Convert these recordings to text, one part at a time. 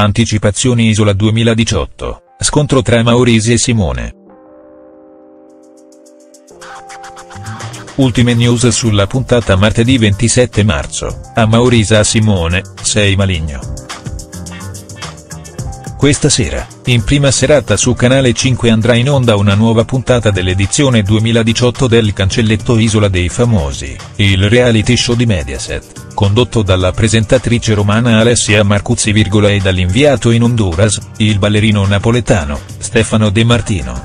Anticipazioni Isola 2018, scontro tra Maurisi e Simone. Ultime news sulla puntata martedì 27 marzo, a Maurisa a Simone, sei maligno. Questa sera, in prima serata su Canale 5 andrà in onda una nuova puntata dell'edizione 2018 del Cancelletto Isola dei Famosi, il reality show di Mediaset, condotto dalla presentatrice romana Alessia Marcuzzi e dall'inviato in Honduras, il ballerino napoletano, Stefano De Martino.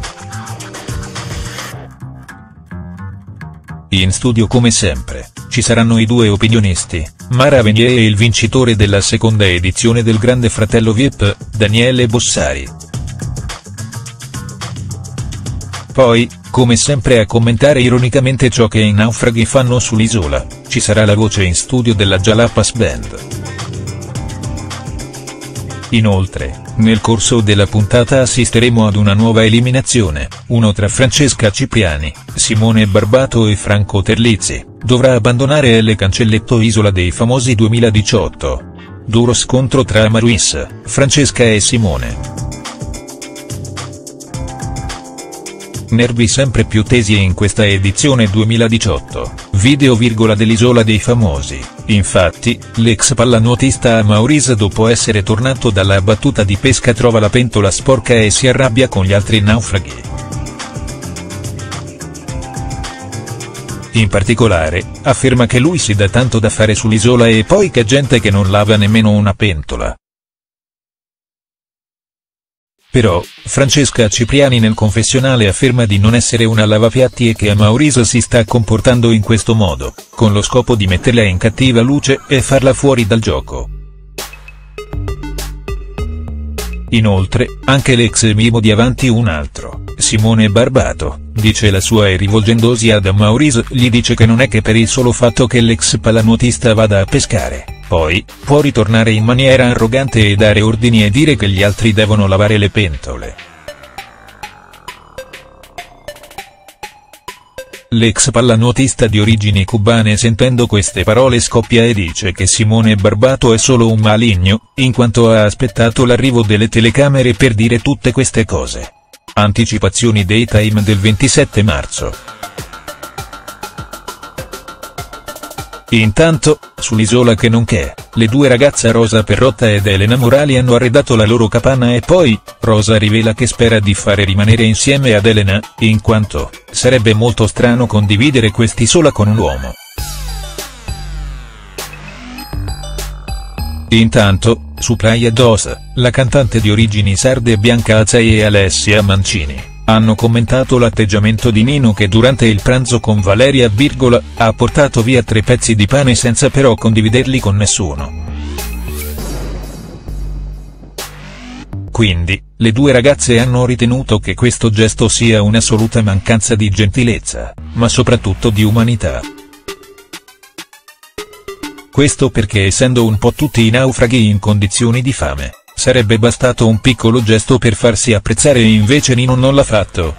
In studio come sempre, ci saranno i due opinionisti, Mara Venier e il vincitore della seconda edizione del Grande Fratello VIP, Daniele Bossari. Poi, come sempre a commentare ironicamente ciò che i naufraghi fanno sull'isola, ci sarà la voce in studio della Jalapas Band. Inoltre, nel corso della puntata assisteremo ad una nuova eliminazione, uno tra Francesca Cipriani, Simone Barbato e Franco Terlizzi, dovrà abbandonare L Cancelletto Isola dei Famosi 2018. Duro scontro tra Maruis, Francesca e Simone. Nervi sempre più tesi in questa edizione 2018, video virgola dell'Isola dei Famosi, infatti, l'ex pallanuotista Maurice dopo essere tornato dalla battuta di pesca trova la pentola sporca e si arrabbia con gli altri naufraghi. In particolare, afferma che lui si dà tanto da fare sull'isola e poi che gente che non lava nemmeno una pentola. Però, Francesca Cipriani nel confessionale afferma di non essere una lavapiatti e che a Maurice si sta comportando in questo modo, con lo scopo di metterla in cattiva luce e farla fuori dal gioco. Inoltre, anche l'ex mimo di Avanti un altro, Simone Barbato, dice la sua e rivolgendosi ad Maurice gli dice che non è che per il solo fatto che l'ex pallanuotista vada a pescare poi, può ritornare in maniera arrogante e dare ordini e dire che gli altri devono lavare le pentole. L'ex pallanuotista di origini cubane sentendo queste parole scoppia e dice che Simone Barbato è solo un maligno, in quanto ha aspettato l'arrivo delle telecamere per dire tutte queste cose. Anticipazioni Daytime del 27 marzo. Intanto, sull'isola che non c'è, le due ragazze Rosa Perrotta ed Elena Morali hanno arredato la loro capanna e poi, Rosa rivela che spera di fare rimanere insieme ad Elena, in quanto, sarebbe molto strano condividere quest'isola con un uomo. Intanto, su Playa Dos, la cantante di origini sarde Bianca Azzai e Alessia Mancini hanno commentato l'atteggiamento di Nino che durante il pranzo con Valeria, virgola, ha portato via tre pezzi di pane senza però condividerli con nessuno. Quindi, le due ragazze hanno ritenuto che questo gesto sia un'assoluta mancanza di gentilezza, ma soprattutto di umanità. Questo perché essendo un po' tutti i naufraghi in condizioni di fame Sarebbe bastato un piccolo gesto per farsi apprezzare e invece Nino non l'ha fatto.